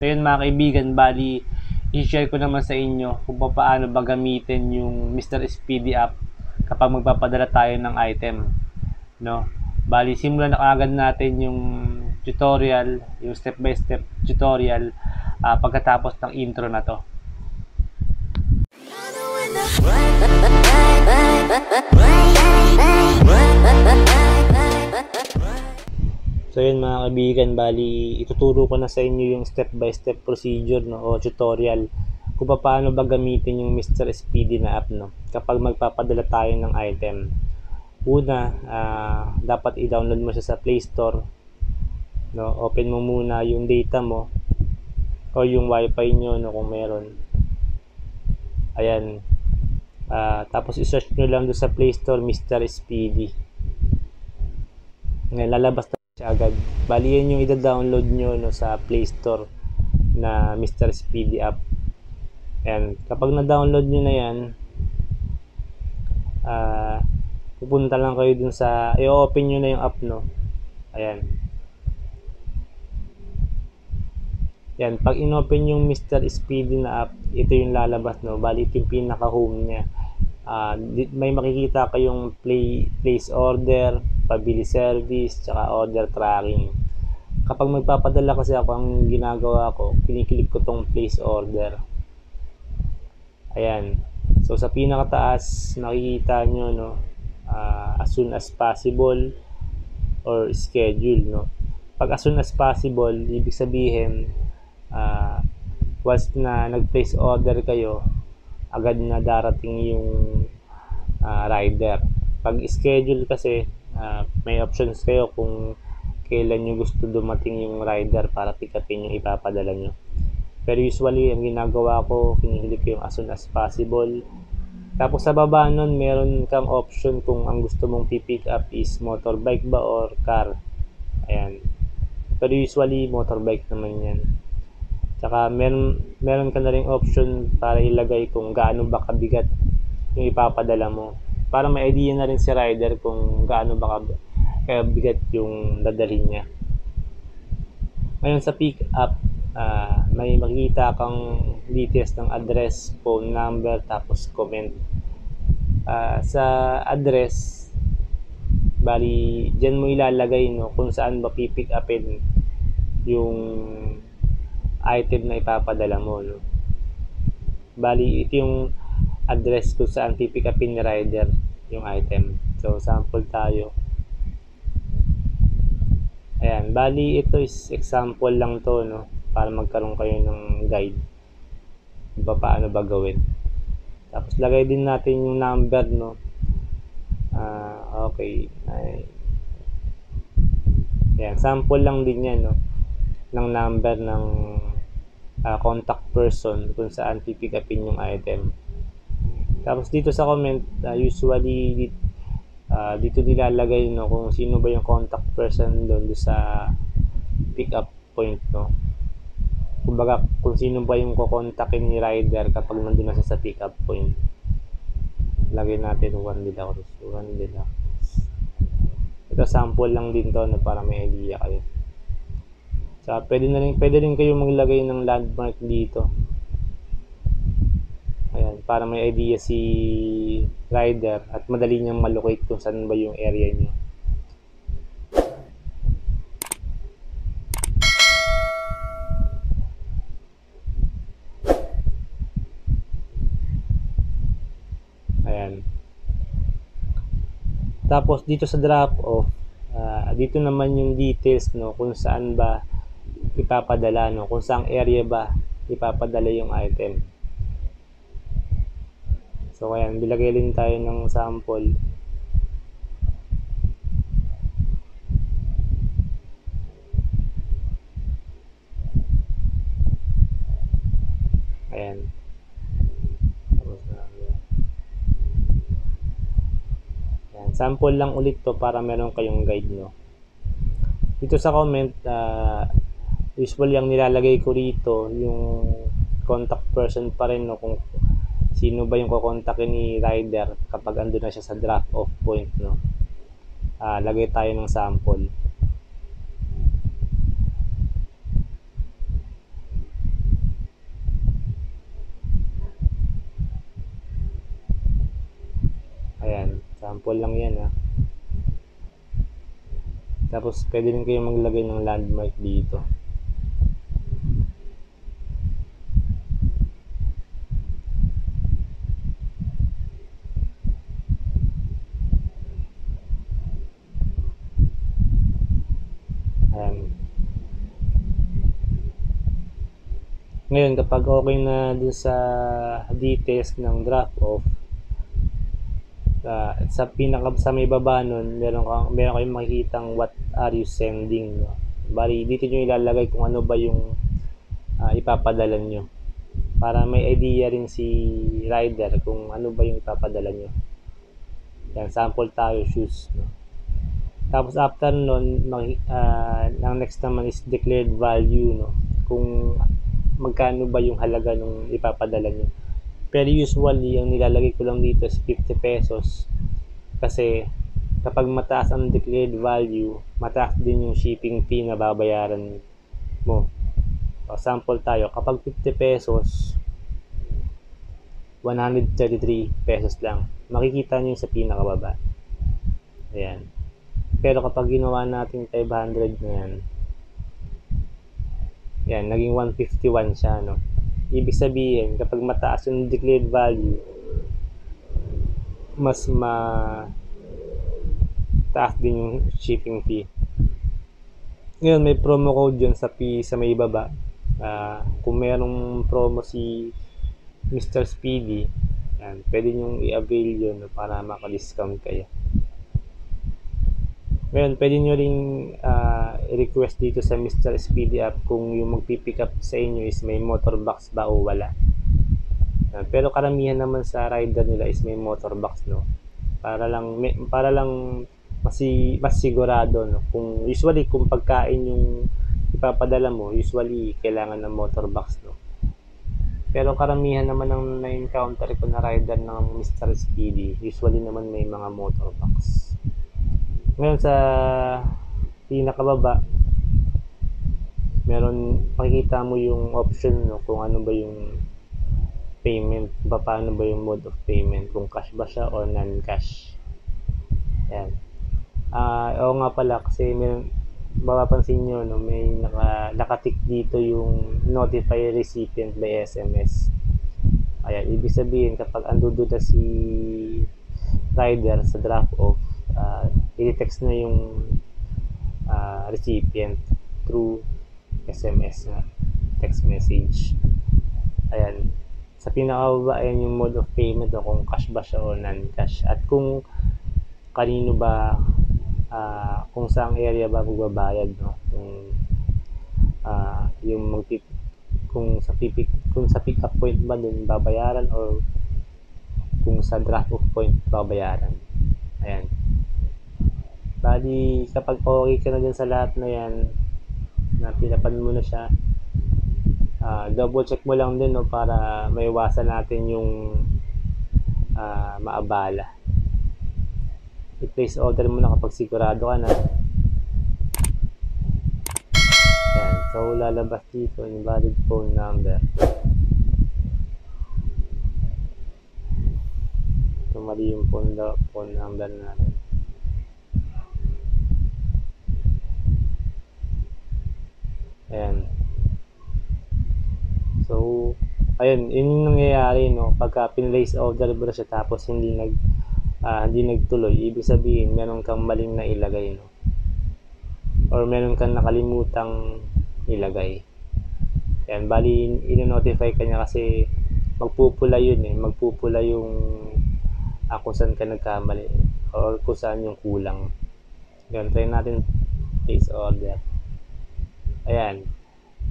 So yun mga kaibigan, bali i-share ko naman sa inyo kung paano ba gamitin yung Mr. Speedy app kapag magpapadala tayo ng item. No? Bali, simulan na agad natin yung tutorial, yung step by step tutorial ah, pagkatapos ng intro na to. So yun mga kaibigan, bali ituturo ko na sa inyo yung step by step procedure no o tutorial kung paano ba gamitin yung Mr. Speedy na app no kapag magpapadala tayo ng item. Una, ah, dapat i-download mo siya sa Play Store. No, open mo muna yung data mo o yung wifi nyo no kung meron. Ayan. Ah, tapos i-search nyo lang doon sa Play Store Mr. Speedy. Ngayon, lalabas agad. Bali, yan yung ida-download nyo no, sa Play Store na Mr. Speedy app. And kapag na-download nyo na yan, ah, pupunta lang kayo dun sa, i-open nyo na yung app, no? Ayan. Yan, pag in-open yung Mr. Speedy na app, ito yung lalabas, no? Bali, ito yung pinaka-home niya. Di- may makikita kayong play, place order, pabili service, tsaka order tracking. Kapag magpapadala kasi ako, ang ginagawa ko, kiniklik ko tong place order. Ayan. So, sa pinakataas, nakikita nyo, no, ah, as soon as possible or schedule, no. Pag as soon as possible, ibig sabihin, ah, once na nag-place order kayo, agad na darating yung ah, rider. Pag schedule kasi, ah, may options kayo kung kailan nyo gusto dumating yung rider para pick upin yung ipapadala nyo. Pero usually, ang ginagawa ko, kinikilik ko yung as soon as possible. Tapos sa baba nun, meron kang option kung ang gusto mong pipick up is motorbike ba or car. Ayan. Pero usually, motorbike naman yan. Tsaka meron, meron ka na rin option para ilagay kung gaano ba kabigat yung ipapadala mo. Para may idea na rin si rider kung gaano ba kab- kabigat yung dadalhin niya. Ngayon sa pick up, ah, may makikita kang details ng address, phone number, tapos comment. Ah, sa address, bali, dyan mo ilalagay no, kung saan ba pipick upin yung item na ipapadala mo. No? Bali, ito yung address kung saan pipick upin ni rider yung item. So, sample tayo. Ayan, bali ito is example lang to, no? Para magkaroon kayo ng guide pa- paano ba gawin. Tapos lagay din natin yung number, no? Ah, okay. Ay. Ayan, sample lang din yan, no? Ng number ng ah, contact person kung saan pipick upin yung item. Tapos dito sa comment, ah, usually ah, dito nilalagay no kung sino ba yung contact person doon do sa pick up point no. Kumbaga kung sino ba yung kokontakin ni rider kapag nandun na siya sa pick up point. Lagay natin one Delacruz, one Delacruz. Ito sample lang din to no, para may idea kayo. So, pwede na rin, pwede rin kayo maglagay ng landmark dito. Ayan, para may idea si rider at madali niyang malocate kung saan ba yung area niyo. Ayan. Tapos dito sa drop off, ah, dito naman yung details no kung saan ba ipapadala no, kung saang area ba ipapadala yung item. So, ayan, bilagay din tayo ng sample. Ayan. Tapos sample lang ulit to para meron kayong guide, no. Dito sa comment, ah, usually ang nilalagay ko rito yung contact person pa rin no, kung sino ba yung kukontakin ni rider kapag ando na siya sa drop off point no. Uh, ah, lagay tayo ng sample. Ayan sample lang yan ha tapos pwede rin kayong maglagay ng landmark dito. Ngayon, kapag okay na dun sa details ng drop off, uh, sa pinaka sa may baba nun, meron kang meron kayong makikitang what are you sending, no? Bali, dito niyo ilalagay kung ano ba yung uh, ipapadala nyo. Para may idea rin si rider kung ano ba yung ipapadala nyo. Yan, sample tayo, shoes, no? Tapos after nun, uh, ang next naman is declared value, no? Kung magkano ba yung halaga nung ipapadala nyo. Pero usually, yung nilalagay ko lang dito is 50 pesos. Kasi kapag mataas ang declared value, mataas din yung shipping fee na babayaran mo. So, sample tayo, kapag 50 pesos, 133 pesos lang. Makikita nyo sa pinakababa. Ayan. Pero kapag ginawa natin 500 na yan, yan, naging 151 siya, no? Ibig sabihin, kapag mataas yung declared value, mas ma taas din yung shipping fee. Ngayon, may promo code yun sa, P, sa may baba. Uh, kung merong promo si Mr. Speedy, yan, pwede nyo i-avail yun para maka-discount kayo. Ngayon, pwede nyo ring uh, i-request dito sa Mr. Speedy app kung yung magpipick up sa inyo is may motor box ba o wala. Uh, pero karamihan naman sa rider nila is may motor box, no? Para lang, may, para lang masi, mas sigurado, no? Kung, usually, kung pagkain yung ipapadala mo, usually, kailangan ng motor box, no? Pero karamihan naman ng na-encounter ko na rider ng Mr. Speedy, usually naman may mga motor box. Ngayon sa pinakababa, meron makikita mo yung option no kung ano ba yung payment, paano ba yung mode of payment, kung cash ba siya or non-cash. Yan. Ah, uh, oo nga pala kasi meron mapapansin nyo no, may naka, nakatik dito yung notify recipient by SMS. Ayan, ibig sabihin kapag andudo na si rider sa drop off, i-text na yung uh, recipient through SMS na text message. Ayan. Sa pinakababa, ayan yung mode of payment o kung cash ba siya o non-cash. At kung kanino ba, uh, kung saang area ba magbabayad, no? Kung uh, yung magpip kung sa pick kung sa pick up point ba dun babayaran or kung sa drop off point babayaran. Ayan. Bali, kapag okay ka na dyan sa lahat na yan, na pinapan mo na siya, uh, double check mo lang din no, para maiwasan natin yung uh, maabala. I-place order mo na kapag sigurado ka na. Yan. So, lalabas dito yung valid phone number. So, mali yung phone, phone number natin. Ayan. So, ayun, yun yung nangyayari, no? Pagka pinlace order mo siya tapos hindi nag uh, hindi nagtuloy, ibig sabihin meron kang maling na ilagay, no? Or meron kang nakalimutang ilagay. Ayan, bali, ino-notify ka niya kasi magpupula yun eh. Magpupula yung uh, kung saan ka nagkamali or kung saan yung kulang. Yan, try natin place order. Ayan.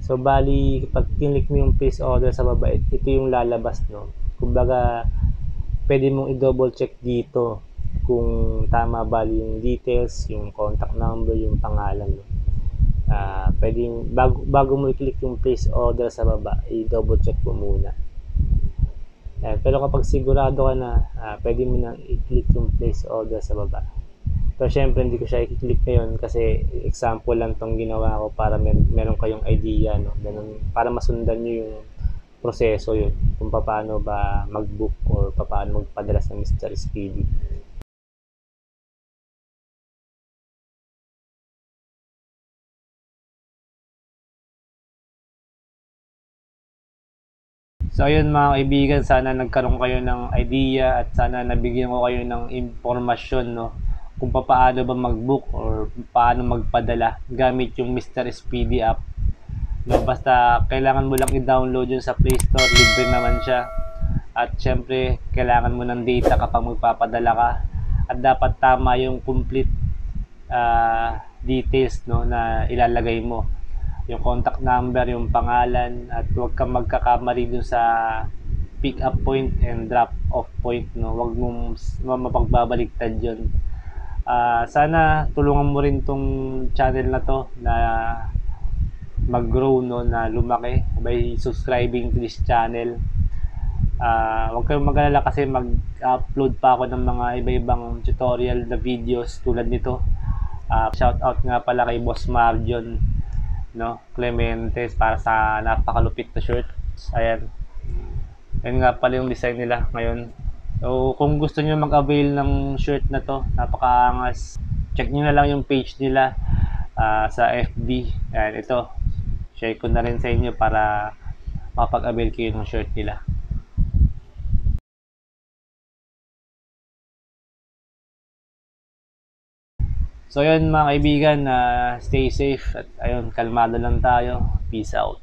So, bali, pag click mo yung place order sa baba, ito yung lalabas, no? Kumbaga, pwede mong i-double check dito kung tama bali yung details, yung contact number, yung pangalan, no? Uh, pwedeng, bago, bago mo i-click yung place order sa baba, i-double check mo muna. Ayan. Pero kapag sigurado ka na, uh, pwede mo na i-click yung place order sa baba. So, syempre, hindi ko siya i-click ngayon kasi example lang tong ginawa ko para mer- meron kayong idea, no? Ganun, para masundan nyo yung proseso yun, kung paano ba mag-book or paano magpadala sa Mr. Speedy. So ayun mga kaibigan, sana nagkaroon kayo ng idea at sana nabigyan ko kayo ng impormasyon no kung paano ba mag-book or paano magpadala gamit yung Mr. Speedy app. No, basta kailangan mo lang i-download yun sa Play Store, libre naman siya. At syempre, kailangan mo ng data kapag magpapadala ka. At dapat tama yung complete uh, details no na ilalagay mo yung contact number, yung pangalan at huwag kang magkakamali dun sa pick up point and drop off point no huwag mong mapagbabaliktad yun uh, sana tulungan mo rin tong channel na to na mag-grow no na lumaki by subscribing to this channel. Uh, huwag kayong mag-alala kasi mag-upload pa ako ng mga iba-ibang tutorial na videos tulad nito. Uh, shout out nga pala kay Boss Marjon no Clementes para sa napakalupit na shirt ayan. Yan nga pala yung design nila ngayon so kung gusto niyo mag-avail ng shirt na to napakaangas check niyo na lang yung page nila uh, sa FB ayan ito share ko na rin sa inyo para mapag-avail kayo ng shirt nila So yun mga kaibigan, uh, stay safe at ayun, kalmado lang tayo. Peace out.